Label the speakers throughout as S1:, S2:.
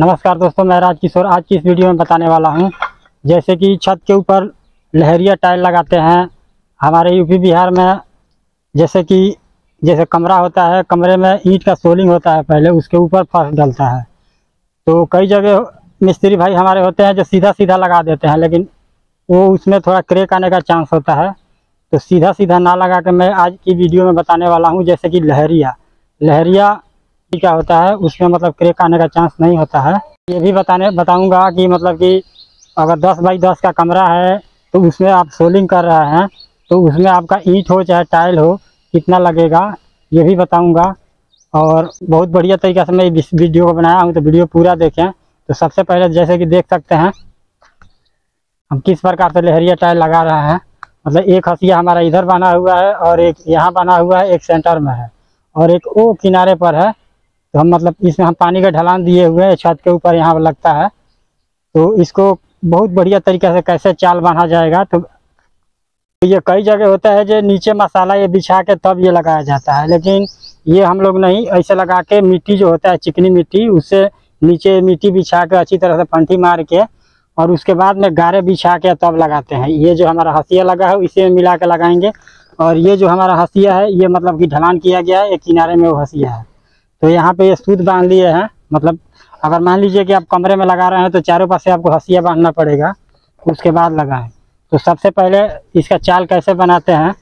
S1: नमस्कार दोस्तों, मैं राज किशोर आज की इस वीडियो में बताने वाला हूँ, जैसे कि छत के ऊपर लहरिया टाइल लगाते हैं। हमारे यूपी बिहार में जैसे कि, जैसे कमरा होता है, कमरे में ईंट का सोलिंग होता है पहले, उसके ऊपर फर्श डलता है। तो कई जगह मिस्त्री भाई हमारे होते हैं जो सीधा सीधा लगा देते हैं, लेकिन वो उसमें थोड़ा क्रेक आने का चांस होता है। तो सीधा सीधा ना लगा के मैं आज की वीडियो में बताने वाला हूँ, जैसे कि लहरिया। लहरिया क्या होता है, उसमें मतलब क्रेक आने का चांस नहीं होता है। ये भी बताने, बताऊँगा कि मतलब कि अगर 10 बाई 10 का कमरा है तो उसमें आप सोलिंग कर रहे हैं तो उसमें आपका ईंट हो चाहे टाइल हो, कितना लगेगा, ये भी बताऊँगा। और बहुत बढ़िया तरीके से मैं इस वीडियो को बनाया हूँ तो वीडियो पूरा देखें। तो सबसे पहले जैसे कि देख सकते हैं, हम किस प्रकार से लहरिया टाइल लगा रहे हैं। मतलब एक हसिया हमारा इधर बना हुआ है और एक यहाँ बना हुआ है, एक सेंटर में है। और एक वो किनारे पर है तो हम मतलब इसमें हम पानी का ढलान दिए हुए हैं, छत के ऊपर यहाँ लगता है। तो इसको बहुत बढ़िया तरीके से कैसे चाल बांधा जाएगा तो ये कई जगह होता है जो नीचे मसाला ये बिछा के तब ये लगाया जाता है। लेकिन ये हम लोग नहीं, ऐसे लगा के मिट्टी जो होता है, चिकनी मिट्टी उससे नीचे मिट्टी बिछा के अच्छी तरह से फंटी मार के और उसके बाद में गारे बिछा के तब लगाते हैं। ये जो हमारा हसिया लगा है इसे मिला के लगाएँगे। और ये जो हमारा हसिया है, ये मतलब कि ढलान किया गया है एक किनारे में वो हसिया है। तो यहाँ पे ये सूद बाँध लिए हैं। मतलब अगर मान लीजिए कि आप कमरे में लगा रहे हैं तो चारों पास से आपको हसिया बांधना पड़ेगा। उसके बाद लगाएँ। तो सबसे पहले इसका चाल कैसे बनाते हैं?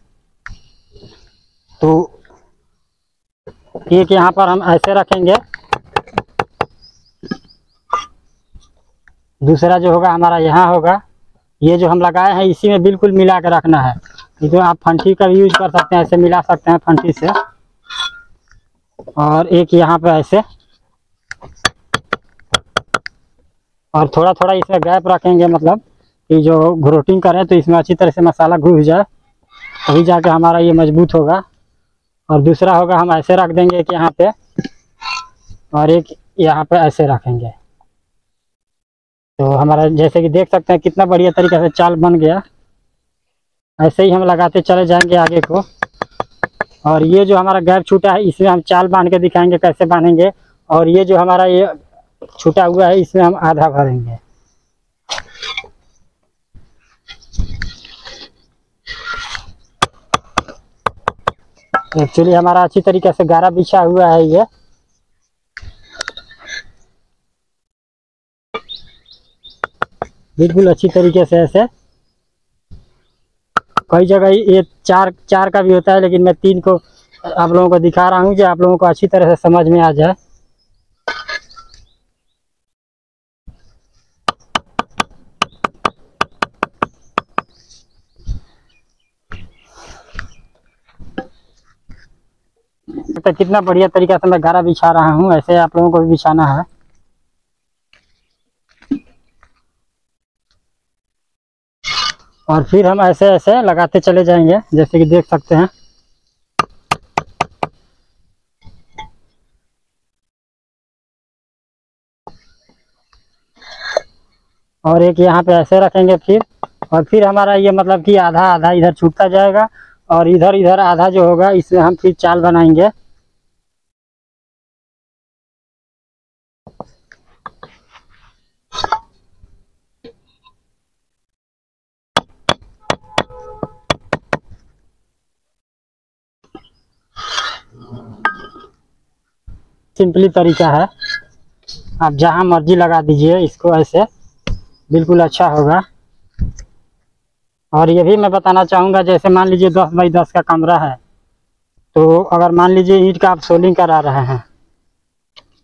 S1: तो एक यहाँ पर हम ऐसे रखेंगे। दूसरा जो होगा, हमारा यहाँ होगा। ये जो हम लगाए हैं, इसी में बिल्कुल मिला के रखना है। तो आप फंटी का भी यूज़ कर सकते हैं, ऐसे मिला सकते हैं फंटी से। और एक यहाँ पे ऐसे। और थोड़ा थोड़ा इसमें गैप रखेंगे मतलब कि जो ग्रोटिंग करें तो इसमें अच्छी तरह से मसाला घुस जाए। तभी जाके हमारा ये मज़बूत होगा। और दूसरा होगा, हम ऐसे रख देंगे कि यहाँ पे। और एक यहाँ पे ऐसे रखेंगे। तो हमारा, जैसे कि देख सकते हैं, कितना बढ़िया तरीके से चाल बन गया। ऐसे ही हम लगाते चले जाएँगे आगे को। और ये जो हमारा गैप छूटा है, इसमें हम चाल बाँध के दिखाएँगे कैसे बांधेंगे। और ये जो हमारा ये छूटा हुआ है, इसमें हम आधा भरेंगे। एक्चुअली हमारा अच्छी तरीके से गारा बिछा हुआ है ये। बिल्कुल अच्छी तरीके से ऐसे कई जगह ये चार चार का भी होता है, लेकिन मैं तीन को आप लोगों को दिखा रहा हूँ कि आप लोगों को अच्छी तरह से समझ में आ जाए। तो कितना बढ़िया तरीका से मैं गारा बिछा रहा हूँ, ऐसे आप लोगों को भी बिछाना है। और फिर हम ऐसे ऐसे लगाते चले जाएँगे, जैसे कि देख सकते हैं। और एक यहाँ पे ऐसे रखेंगे फिर, और फिर हमारा ये मतलब कि आधा आधा इधर छूटता जाएगा, और इधर इधर आधा जो होगा इसमें हम फिर चाल बनाएँगे। सिंपली तरीका है। आप जहाँ मर्ज़ी लगा दीजिए इसको ऐसे। बिल्कुल अच्छा होगा। और ये भी मैं बताना चाहूँगा, जैसे मान लीजिए दस बाई दस का कमरा है तो अगर मान लीजिए ईट का आप सोलिंग करा रहे हैं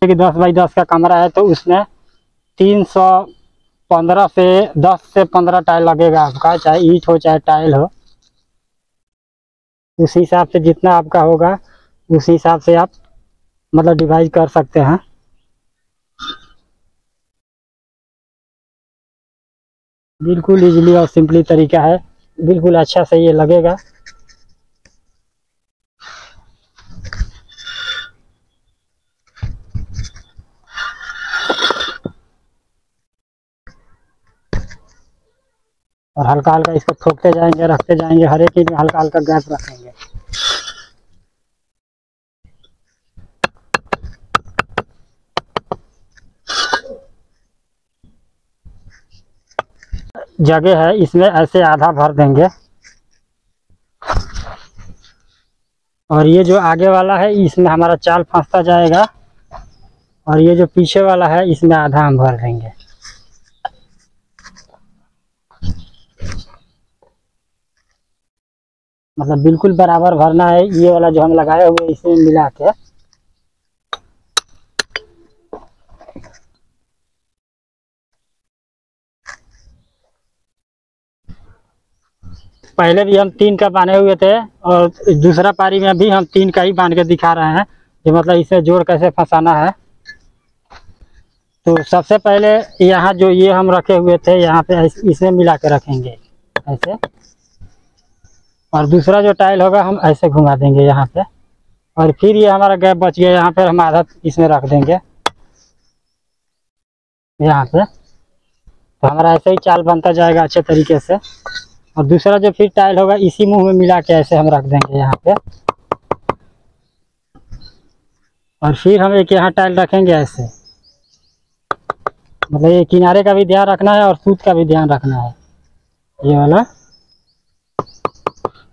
S1: कि दस बाई दस का कमरा है तो उसमें तीन सौ पंद्रह से दस से पंद्रह टाइल लगेगा आपका, चाहे ईट हो, चाहे टाइल हो। उस हिसाब से जितना आपका होगा, उस हिसाब से आप मतलब डिवाइड कर सकते हैं। बिल्कुल इजीली और सिंपली तरीका है। बिल्कुल अच्छा से ये लगेगा। और हल्का हल्का इसको ठोकते जाएँगे, रखते जाएँगे, हर एक चीज़ में हल्का हल्का गैप रखेंगे। जगह है, इसमें ऐसे आधा भर देंगे। और ये जो आगे वाला है, इसमें हमारा चाल फंसता जाएगा। और ये जो पीछे वाला है, इसमें आधा हम भर देंगे। मतलब बिल्कुल बराबर भरना है, ये वाला जो हम लगाए हुए इसमें मिला के। पहले भी हम तीन का बांधे हुए थे और दूसरा पारी में भी हम तीन का ही बाँध के दिखा रहे हैं कि मतलब इसे जोड़ कैसे फंसाना है। तो सबसे पहले यहाँ जो ये हम रखे हुए थे, यहाँ पे इसे मिला के रखेंगे ऐसे। और दूसरा जो टाइल होगा, हम ऐसे घुमा देंगे यहाँ पे। और फिर ये हमारा गैप बच गया, यहाँ पे हम आधा इसमें रख देंगे। यहाँ पे। तो हमारा ऐसे ही चाल बनता जाएगा अच्छे तरीके से। और दूसरा जो फिर टाइल होगा, इसी मुँह में मिला के ऐसे हम रख देंगे यहाँ पे। और फिर हम एक यहाँ टाइल रखेंगे ऐसे। मतलब ये किनारे का भी ध्यान रखना है और सूत का भी ध्यान रखना है। ये वाला।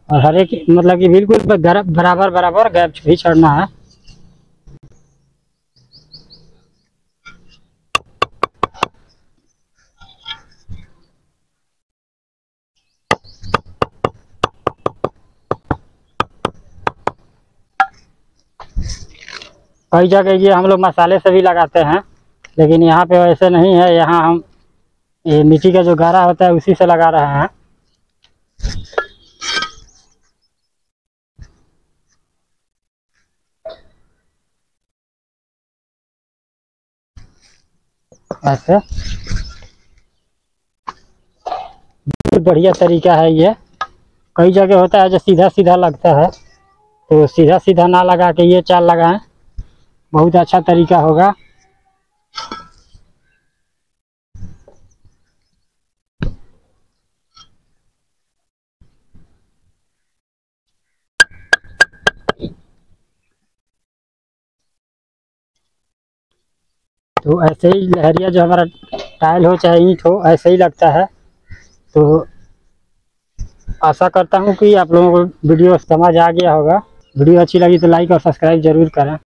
S1: और हर एक मतलब कि बिल्कुल बराबर बराबर गैप भी छोड़ना है। कई जगह ये हम लोग मसाले से भी लगाते हैं, लेकिन यहाँ पे वैसे नहीं है। यहाँ हम ये मिट्टी का जो गारा होता है, उसी से लगा रहे हैं। ऐसे। बहुत बढ़िया तरीका है ये। कई जगह होता है जो सीधा सीधा लगता है तो सीधा सीधा ना लगा के ये चाल लगाएँ। बहुत अच्छा तरीका होगा। तो ऐसे ही लहरिया जो हमारा टाइल हो चाहे ईंट हो, ऐसे ही लगता है। तो आशा करता हूँ कि आप लोगों को वीडियो समझ आ गया होगा। वीडियो अच्छी लगी तो लाइक और सब्सक्राइब ज़रूर करें।